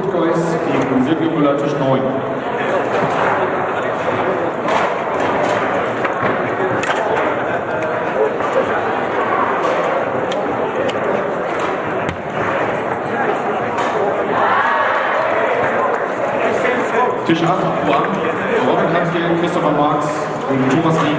Guys gegen Silvio Müller Tisch 9. Tisch 8, Juan, Robin Hanke, Christopher Marx und Thomas Rieck,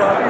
Robbie.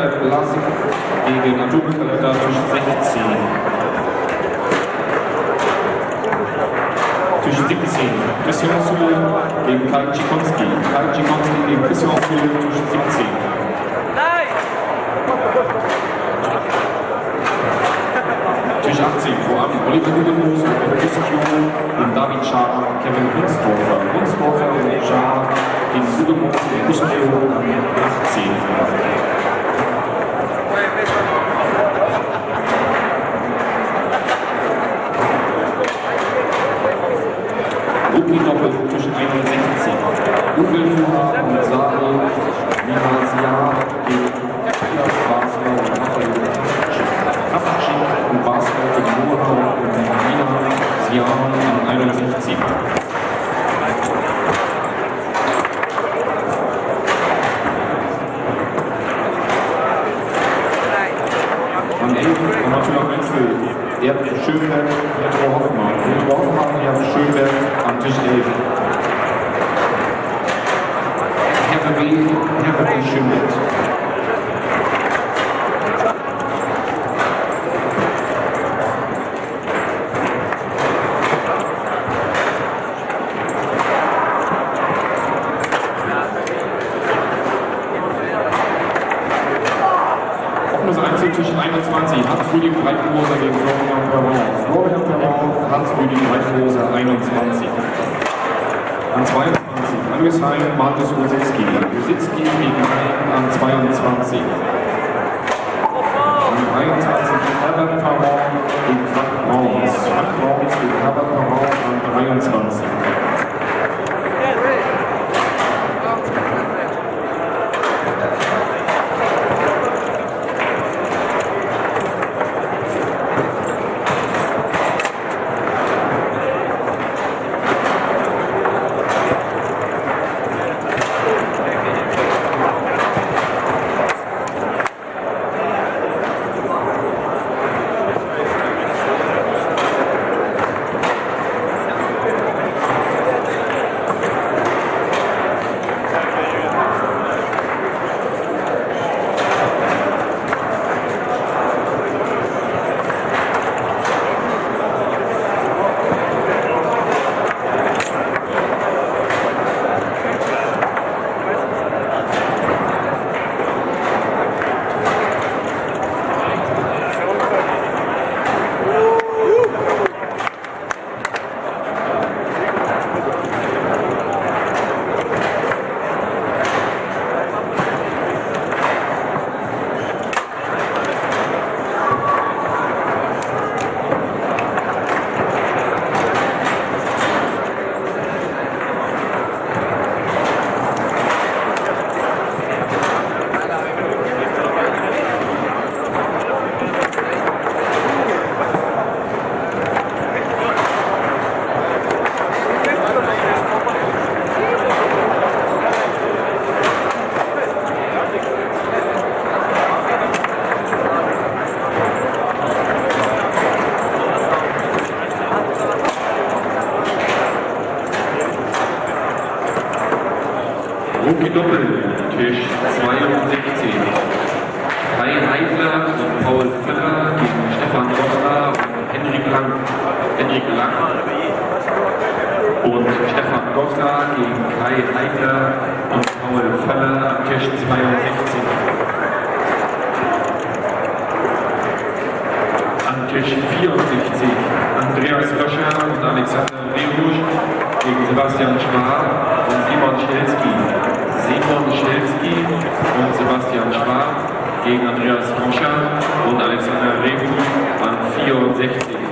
Michael Blasic gegen Tisch 16. Tisch 17, Christian Süle gegen Karl Cikonski. Karl Cikonski gegen Christian Süle, Tisch 17. Tisch 18, vor allem Oliver Guggenmoos und Christoph Junge und David Schaar, Kevin Hunsdorfer. Hunsdorfer und Schaar gegen Guggenmoos und Christoph Junge Schönberg, Petro Hoffmann. Petro Hoffmann, Erd Schönberg am Tisch 11. Herr B. Herr B. Schönberg. Zwischen 21. Hans-Rüdig Breitenmoser Perron, Hans-Rüdig Breitenmoser 21. An 22. Angesheim, Markus Rositzky. Rositzky gegen Heim an 22. An 23. Herbert Perron gegen Frank Brauns. Frank Brauns gegen Herbert gegen Andreas Löscher und Alexander Rebusch an 64.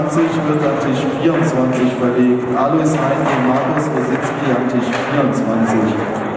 21 wird an Tisch 24 verlegt. Alois gegen Markus Rositzky an Tisch 24.